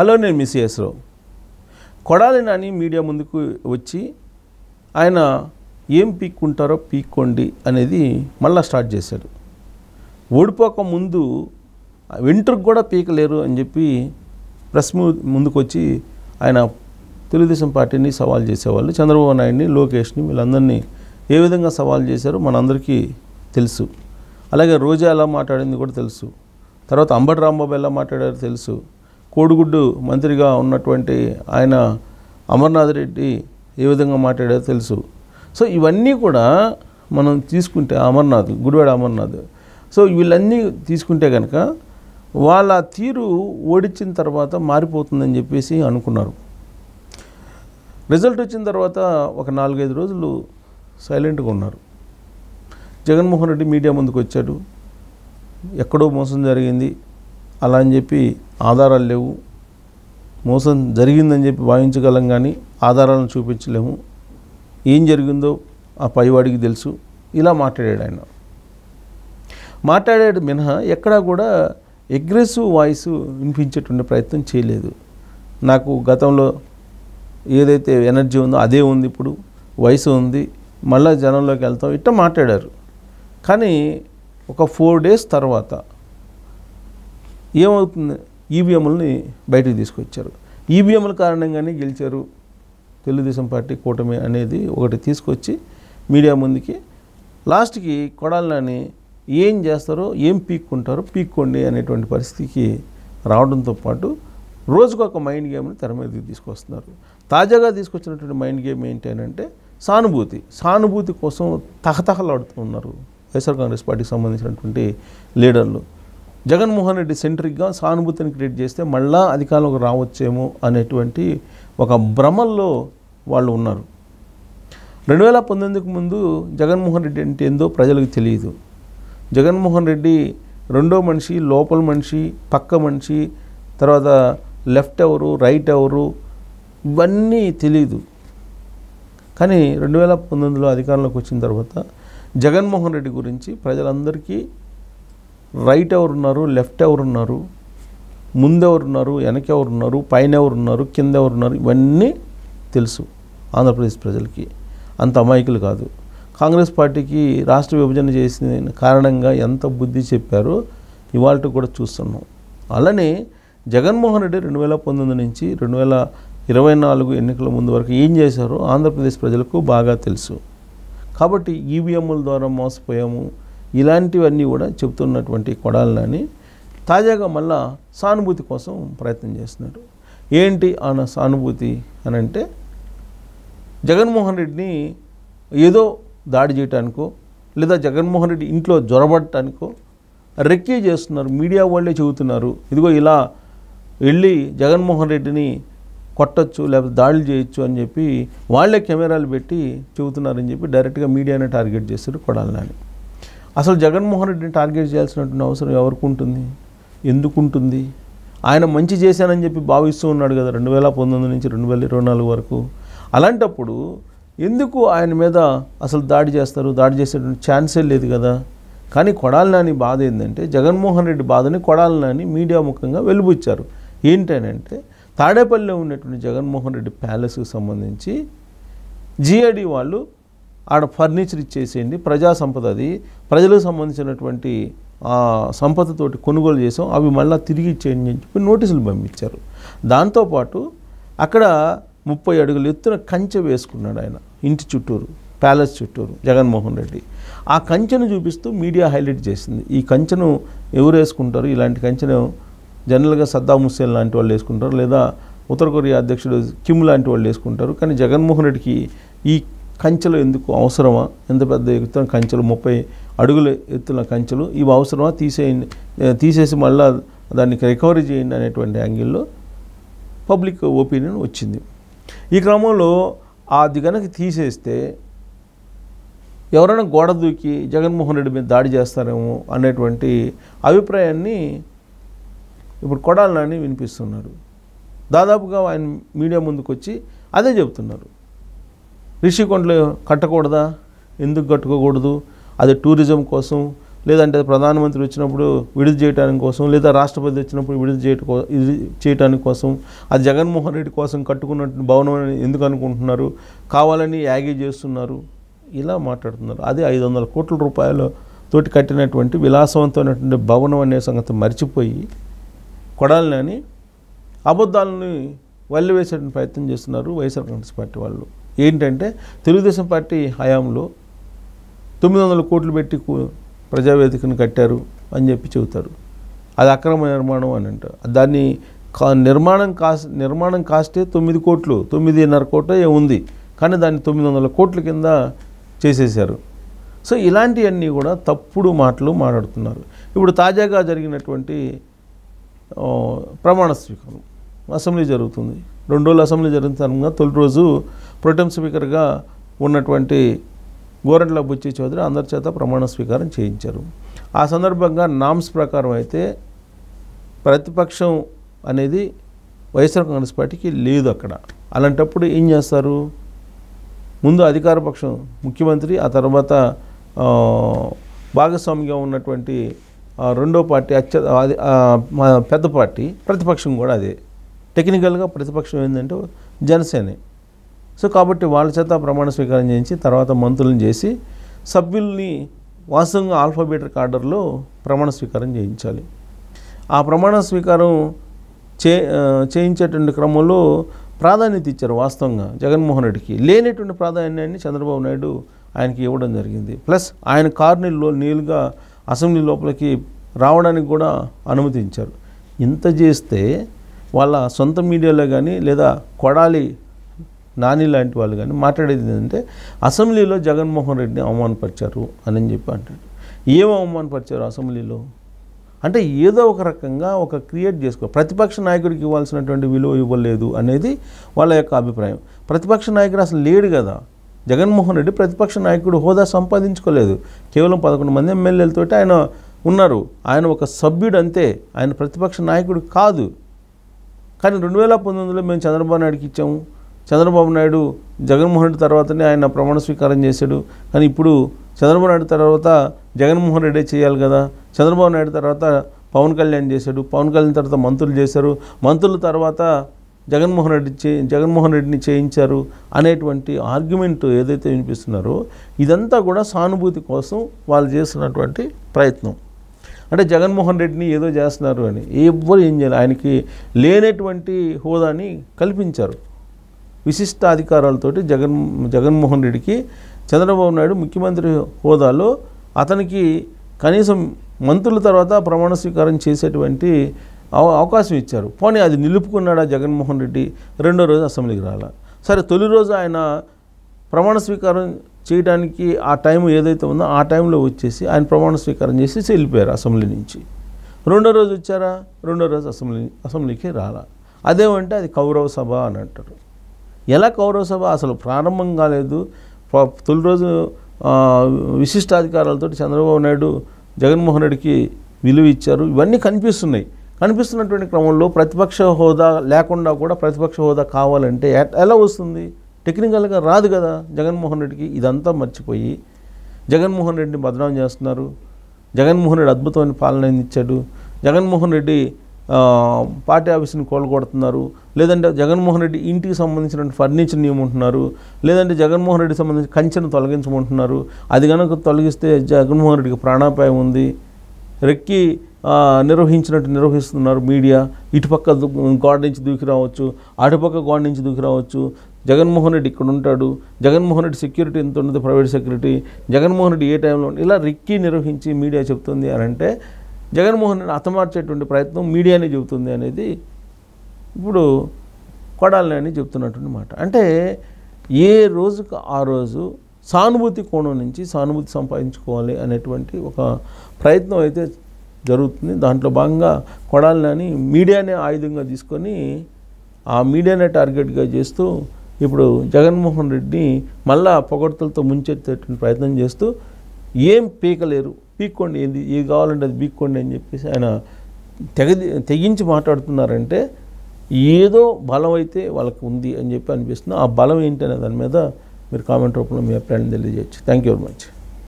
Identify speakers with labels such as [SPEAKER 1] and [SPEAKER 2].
[SPEAKER 1] Hello నేను మిస్ రావు కొడాలి నాని మీడియా ముందుకు వచ్చి ఆయన ఏం పీక్కుంటారో పీక్కోండి అనేది మళ్ళా స్టార్ట్ చేశాడు. ఓడిపోక ముందు వెంట్రుకు కూడా పీకలేరు అని చెప్పి ప్రెస్ ము- ముందుకు వచ్చి ఆయన తెలుగుదేశం పార్టీని సవాల్ చేసేవాళ్ళు. చంద్రబాబు నాయుడిని లోకేష్ని వీళ్ళందరినీ ఏ విధంగా సవాల్ చేశారో మనందరికీ తెలుసు. అలాగే రోజా ఎలా మాట్లాడింది కూడా తెలుసు. తర్వాత అంబటి రాంబాబు ఎలా మాట్లాడారో తెలుసు. కోడిగుడ్డు మంత్రిగా ఉన్నటువంటి ఆయన అమర్నాథ్ రెడ్డి ఏ విధంగా మాట్లాడారో తెలుసు. సో ఇవన్నీ కూడా మనం తీసుకుంటే అమర్నాథ్ గుడివాడ అమర్నాథ్. సో వీళ్ళన్నీ తీసుకుంటే కనుక వాళ్ళ తీరు ఓడించిన తర్వాత మారిపోతుందని చెప్పేసి అనుకున్నారు. రిజల్ట్ వచ్చిన తర్వాత ఒక నాలుగైదు రోజులు సైలెంట్గా ఉన్నారు. జగన్మోహన్ రెడ్డి మీడియా ముందుకు వచ్చాడు. ఎక్కడో మోసం జరిగింది. అలా అని చెప్పి ఆధారాలు లేవు. మోసం జరిగిందని చెప్పి భావించగలం కానీ ఆధారాలను చూపించలేము. ఏం జరిగిందో ఆ పైవాడికి తెలుసు. ఇలా మాట్లాడాడు ఆయన. మాట్లాడాడు మినహా ఎక్కడా కూడా అగ్రెసివ్ వాయిస్ వినిపించేటువంటి ప్రయత్నం చేయలేదు. నాకు గతంలో ఏదైతే ఎనర్జీ ఉందో అదే ఉంది ఇప్పుడు. వయసు ఉంది. మళ్ళీ జనంలోకి వెళ్తాం. ఇట్ట మాట్లాడారు. కానీ ఒక ఫోర్ డేస్ తర్వాత ఏమవుతుంది? ఈవీఎంలని బయటకు తీసుకొచ్చారు. ఈవీఎంల కారణంగానే గెలిచారు తెలుగుదేశం పార్టీ కూటమి అనేది ఒకటి తీసుకొచ్చి మీడియా ముందుకి లాస్ట్కి కొడాలని ఏం చేస్తారో ఏం పీక్కుంటారో పీక్కోండి అనేటువంటి పరిస్థితికి రావడంతో పాటు రోజుకు ఒక మైండ్ గేమ్ని తెర మీదకి తీసుకొస్తున్నారు. తాజాగా తీసుకొచ్చినటువంటి మైండ్ గేమ్ ఏంటి అని అంటే సానుభూతి. సానుభూతి కోసం తహతహలాడుతూ ఉన్నారు వైఎస్ఆర్ కాంగ్రెస్ పార్టీకి సంబంధించినటువంటి లీడర్లు. జగన్మోహన్ రెడ్డి సెంట్రిక్గా సానుభూతిని క్రియేట్ చేస్తే మళ్ళా అధికారంలోకి రావచ్చేమో అనేటువంటి ఒక భ్రమల్లో వాళ్ళు ఉన్నారు. రెండు వేల పంతొమ్మిదికి ముందు జగన్మోహన్ రెడ్డి అంటే ఏందో ప్రజలకు తెలియదు. జగన్మోహన్ రెడ్డి రెండో మనిషి లోపల మనిషి పక్క మనిషి తర్వాత లెఫ్ట్ ఎవరు రైట్ ఎవరు ఇవన్నీ తెలియదు కానీ రెండు వేల పంతొమ్మిదిలో అధికారంలోకి వచ్చిన తర్వాత జగన్మోహన్ రెడ్డి గురించి ప్రజలందరికీ రైట్ ఎవరున్నారు లెఫ్ట్ ఎవరున్నారు ముందు ఎవరున్నారు వెనక ఎవరున్నారు పైన ఎవరున్నారు కింద ఎవరున్నారు ఇవన్నీ తెలుసు ఆంధ్రప్రదేశ్ ప్రజలకి. అంత అమాయకులు కాదు. కాంగ్రెస్ పార్టీకి రాష్ట్ర విభజన చేసిన కారణంగా ఎంత బుద్ధి చెప్పారో ఇవాళ కూడా చూస్తున్నాం. అలానే జగన్మోహన్ రెడ్డి రెండు వేల పంతొమ్మిది నుంచి రెండు వేల ఇరవై నాలుగు ఎన్నికల ముందు వరకు ఏం చేశారో ఆంధ్రప్రదేశ్ ప్రజలకు బాగా తెలుసు. కాబట్టి ఈవీఎంల ద్వారా మోసపోయాము. ఇలాంటివన్నీ కూడా చెబుతున్నటువంటి కొడాలని తాజాగా మళ్ళా సానుభూతి కోసం ప్రయత్నం చేస్తున్నాడు ఏంటి ఆయన సానుభూతి అని అంటే జగన్మోహన్ రెడ్డిని ఏదో దాడి చేయటానికో లేదా జగన్మోహన్ రెడ్డి ఇంట్లో జ్వరబడటానికో రెక్కీ చేస్తున్నారు. మీడియా వాళ్ళే చెబుతున్నారు. ఇదిగో ఇలా వెళ్ళి జగన్మోహన్ రెడ్డిని కొట్టచ్చు లేకపోతే దాడులు చేయొచ్చు అని చెప్పి వాళ్ళే కెమెరాలు పెట్టి చెబుతున్నారని చెప్పి డైరెక్ట్గా మీడియానే టార్గెట్ చేశారు కొడాలని అసలు జగన్మోహన్ రెడ్డిని టార్గెట్ చేయాల్సినటువంటి అవసరం ఎవరికి ఉంటుంది? ఎందుకు ఉంటుంది? ఆయన మంచి చేశానని చెప్పి భావిస్తూ ఉన్నాడు కదా రెండు వేల పంతొమ్మిది నుంచి రెండు వేల ఇరవై నాలుగు వరకు. అలాంటప్పుడు ఎందుకు ఆయన మీద అసలు దాడి చేస్తారు? దాడి చేసేటువంటి ఛాన్సే లేదు కదా. కానీ కొడాలి నాని బాధ ఏంటంటే జగన్మోహన్ రెడ్డి బాధని కొడాలనాని మీడియా ముఖంగా వెలుబుచ్చారు. ఏంటనంటే తాడేపల్లిలో ఉన్నటువంటి జగన్మోహన్ రెడ్డి ప్యాలెస్కి సంబంధించి జిఐడి వాళ్ళు ఆడ ఫర్నిచర్ ఇచ్చేసేయండి. ప్రజా సంపద అది. ప్రజలకు సంబంధించినటువంటి సంపదతోటి కొనుగోలు చేసాం. అవి మళ్ళీ తిరిగి ఇచ్చేయండి అని చెప్పి నోటీసులు పంపించారు. దాంతోపాటు అక్కడ ముప్పై అడుగులు ఎత్తున కంచె వేసుకున్నాడు ఆయన. ఇంటి చుట్టూరు ప్యాలెస్ చుట్టూరు జగన్మోహన్ రెడ్డి. ఆ కంచెను చూపిస్తూ మీడియా హైలైట్ చేసింది. ఈ కంచెను ఎవరు వేసుకుంటారు? ఇలాంటి కంచెను జనరల్గా సద్దాం హుస్సేన్ లాంటి వాళ్ళు వేసుకుంటారు. లేదా ఉత్తర కొరియా అధ్యక్షుడు కిమ్ లాంటి వాళ్ళు వేసుకుంటారు. కానీ జగన్మోహన్ రెడ్డికి ఈ కంచెలు ఎందుకు అవసరమా? ఎంత పెద్ద ఎత్తున కంచెలు? ముప్పై అడుగుల ఎత్తున కంచెలు. ఇవి అవసరమా? తీసేయండి. తీసేసి మళ్ళా దాన్ని రికవరీ చేయండి అనేటువంటి యాంగిల్లో పబ్లిక్ ఒపీనియన్ వచ్చింది. ఈ క్రమంలో అది కనుక తీసేస్తే ఎవరైనా గోడ దూకి జగన్మోహన్ రెడ్డి మీద దాడి చేస్తారేమో అనేటువంటి అభిప్రాయాన్ని ఇప్పుడు కొడాలని వినిపిస్తున్నారు. దాదాపుగా ఆయన మీడియా ముందుకు వచ్చి అదే చెబుతున్నారు. రిషికొండలు కట్టకూడదా? ఎందుకు కట్టుకోకూడదు? అది టూరిజం కోసం లేదంటే ప్రధానమంత్రి వచ్చినప్పుడు విడుదల చేయడానికి కోసం లేదా రాష్ట్రపతి వచ్చినప్పుడు విడుదల చేయట కో- ఇది చేయటానికి కోసం అది జగన్మోహన్ రెడ్డి కోసం కట్టుకున్నట్టు భవనం అని ఎందుకు అనుకుంటున్నారు? కావాలని యాగి చేస్తున్నారు. ఇలా మాట్లాడుతున్నారు. అది ఐదు వందల కోట్ల రూపాయల తోటి కట్టినటువంటి విలాసవంతమైనటువంటి భవనం అనే సంగతి మర్చిపోయి కొడాలని అబద్ధాలని వల్లివేసే ప్రయత్నం చేస్తున్నారు వైఎస్ఆర్ కాంగ్రెస్ పార్టీ వాళ్ళు. ఏంటంటే తెలుగుదేశం పార్టీ హయాంలో తొమ్మిది వందల కోట్లు పెట్టి ప్రజావేదికను కట్టారు అని చెప్పి చెబుతారు. అది అక్రమ నిర్మాణం అని అంటారు. దాన్ని కా నిర్మాణం కాస్ట్ నిర్మాణం కాస్టే తొమ్మిది కోట్లు తొమ్మిదిన్నర కోట ఉంది. కానీ దాన్ని తొమ్మిది వందల కోట్ల కింద చేసేసారు సో ఇలాంటివన్నీ కూడా తప్పుడు మాటలు మాట్లాడుతున్నారు. ఇప్పుడు తాజాగా జరిగినటువంటి ప్రమాణ స్వీకారం అసెంబ్లీ జరుగుతుంది. రెండు రోజులు అసెంబ్లీ జరుగుతున్న తొలి రోజు ప్రొటెం స్పీకర్గా ఉన్నటువంటి గోరంట్ల బుచ్చి చౌదరి అందరి చేత ప్రమాణ స్వీకారం చేయించారు. ఆ సందర్భంగా నామ్స్ ప్రకారం అయితే ప్రతిపక్షం అనేది వైఎస్ఆర్ కాంగ్రెస్ పార్టీకి లేదు అక్కడ. అలాంటప్పుడు ఏం చేస్తారు? ముందు అధికార పక్షం ముఖ్యమంత్రి ఆ తర్వాత భాగస్వామిగా ఉన్నటువంటి రెండో పార్టీ అత్య అది, మా పెద్ద పార్టీ ప్రతిపక్షం కూడా అదే. టెక్నికల్గా ప్రతిపక్షం ఏంటంటే జనసేనే. సో కాబట్టి వాళ్ళ చేత ప్రమాణ స్వీకారం చేయించి తర్వాత మంత్రులను చేసి సభ్యుల్ని వాస్తవంగా ఆల్ఫాబేటిక్ ఆర్డర్లో ప్రమాణ స్వీకారం చేయించాలి. ఆ ప్రమాణ స్వీకారం చే చేయించేటువంటి క్రమంలో ప్రాధాన్యత ఇచ్చారు వాస్తవంగా జగన్మోహన్ రెడ్డికి. లేనటువంటి ప్రాధాన్యాన్ని చంద్రబాబు నాయుడు ఆయనకి ఇవ్వడం జరిగింది. ప్లస్ ఆయన కారునిలో నీళ్ళుగా అసెంబ్లీ లోపలికి రావడానికి కూడా అనుమతించారు. ఇంత చేస్తే వాళ్ళ సొంత మీడియాలో కానీ లేదా కొడాలి నాని లాంటి వాళ్ళు కానీ మాట్లాడేది ఏంటంటే అసెంబ్లీలో జగన్మోహన్ రెడ్డిని అవమానపరిచారు అని చెప్పి అంటాడు. ఏం అవమానపరిచారు అసెంబ్లీలో? అంటే ఏదో ఒక రకంగా ఒక క్రియేట్ చేసుకో ప్రతిపక్ష నాయకుడికి ఇవ్వాల్సినటువంటి విలువ ఇవ్వలేదు అనేది వాళ్ళ యొక్క అభిప్రాయం. ప్రతిపక్ష నాయకుడు అసలు లేడు కదా. జగన్మోహన్ రెడ్డి ప్రతిపక్ష నాయకుడు హోదా సంపాదించుకోలేదు. కేవలం పదకొండు మంది ఎమ్మెల్యేలతోటి ఆయన ఉన్నారు. ఆయన ఒక సభ్యుడు అంతే. ఆయన ప్రతిపక్ష నాయకుడు కాదు. కానీ రెండు వేల పంతొమ్మిదిలో మేము చంద్రబాబు నాయుడుకి ఇచ్చాము. చంద్రబాబు నాయుడు జగన్మోహన్ రెడ్డి తర్వాతనే ఆయన ప్రమాణ స్వీకారం చేశాడు. కానీ ఇప్పుడు చంద్రబాబు నాయుడు తర్వాత జగన్మోహన్ రెడ్డి చేయాలి కదా. చంద్రబాబు నాయుడు తర్వాత పవన్ కళ్యాణ్ చేశాడు. పవన్ కళ్యాణ్ తర్వాత మంత్రులు చేశారు. మంత్రుల తర్వాత జగన్మోహన్ రెడ్డి చే జగన్మోహన్ రెడ్డిని చేయించారు అనేటువంటి ఆర్గ్యుమెంట్ ఏదైతే వినిపిస్తున్నారో ఇదంతా కూడా సానుభూతి కోసం వాళ్ళు చేస్తున్నటువంటి ప్రయత్నం. అంటే జగన్మోహన్ రెడ్డిని ఏదో చేస్తున్నారు అని. ఎవ్వరు ఏం చేయాలి. ఆయనకి లేనటువంటి హోదాని కల్పించారు. విశిష్ట అధికారాలతోటి జగన్ జగన్మోహన్ రెడ్డికి చంద్రబాబు నాయుడు ముఖ్యమంత్రి హోదాలో అతనికి కనీసం మంత్రుల తర్వాత ప్రమాణ స్వీకారం చేసేటువంటి అవ- అవకాశం ఇచ్చారు. పోనీ అది నిలుపుకున్నాడా జగన్మోహన్ రెడ్డి? రెండో రోజు అసెంబ్లీకి రాలా. సరే తొలి రోజు ఆయన ప్రమాణ స్వీకారం చేయడానికి ఆ టైం ఏదైతే ఉందో ఆ టైంలో వచ్చేసి ఆయన ప్రమాణ స్వీకారం చేసి వెళ్ళిపోయారు అసెంబ్లీ నుంచి. రెండో రోజు వచ్చారా? రెండో రోజు అసెంబ్లీ అసెంబ్లీకి రాలా. అదేమంటే అది కౌరవ సభ అని అంటారు. ఎలా కౌరవ సభ? అసలు ప్రారంభం కాలేదు. తొలి రోజు ఆ, విశిష్టాధికారాలతో చంద్రబాబు నాయుడు జగన్మోహన్ రెడ్డికి విలువ ఇచ్చారు. ఇవన్నీ కనిపిస్తున్నాయి. కనిపిస్తున్నటువంటి క్రమంలో ప్రతిపక్ష హోదా లేకుండా కూడా ప్రతిపక్ష హోదా కావాలంటే ఎలా వస్తుంది? టెక్నికల్గా రాదు కదా జగన్మోహన్ రెడ్డికి. ఇదంతా మర్చిపోయి జగన్మోహన్ రెడ్డిని బదనాం చేస్తున్నారు. జగన్మోహన్ రెడ్డి అద్భుతమైన పాలన ఇచ్చాడు. జగన్మోహన్ రెడ్డి పార్టీ ఆఫీస్ని కోలగొడుతున్నారు లేదంటే జగన్మోహన్ రెడ్డి ఇంటికి సంబంధించిన ఫర్నిచర్ని ఇవ్వమంటున్నారు లేదంటే జగన్మోహన్ రెడ్డికి సంబంధించిన కంచెను తొలగించమంటున్నారు. అది కనుక తొలగిస్తే జగన్మోహన్ రెడ్డికి ప్రాణాపాయం ఉంది. రెక్కి నిర్వహించినట్టు నిర్వహిస్తున్నారు మీడియా. ఇటుపక్క దు- గోడ నుంచి దూకి రావచ్చు. అటుపక్క గోడ నుంచి దూకి రావచ్చు. జగన్మోహన్ రెడ్డి ఇక్కడ ఉంటాడు జగన్మోహన్ రెడ్డి సెక్యూరిటీ ఎంత ఉన్నది ప్రైవేట్ సెక్యూరిటీ జగన్మోహన్ రెడ్డి ఏ టైంలో ఇలా రిక్కి నిర్వహించి మీడియా చెబుతుంది అని అంటే జగన్మోహన్ రెడ్డి అతమార్చేటువంటి ప్రయత్నం మీడియానే చెబుతుంది అనేది ఇప్పుడు కొడాలని అని చెప్తున్నటువంటి మాట. అంటే ఏ రోజుకు ఆ రోజు సానుభూతి కోణం నుంచి సానుభూతి సంపాదించుకోవాలి అనేటువంటి ఒక ప్రయత్నం అయితే జరుగుతుంది. దాంట్లో భాగంగా కొడాలని మీడియానే ఆయుధంగా తీసుకొని ఆ మీడియానే టార్గెట్గా చేస్తూ ఇప్పుడు జగన్మోహన్ రెడ్డిని మళ్ళా పొగడ్తలతో ముంచెత్తేటువంటి ప్రయత్నం చేస్తూ ఏం పీకలేరు పీక్కోండి ఏది ఏది కావాలంటే అది పీక్కోండి అని చెప్పేసి ఆయన తెగ తెగించి మాట్లాడుతున్నారంటే ఏదో బలం అయితే వాళ్ళకి ఉంది అని చెప్పి అనిపిస్తుంది ఆ బలం ఏంటి అనే దాని మీద మీరు కామెంట్ రూపంలో మీ అభిప్రాయాన్ని తెలియజేయచ్చు. Thank you very much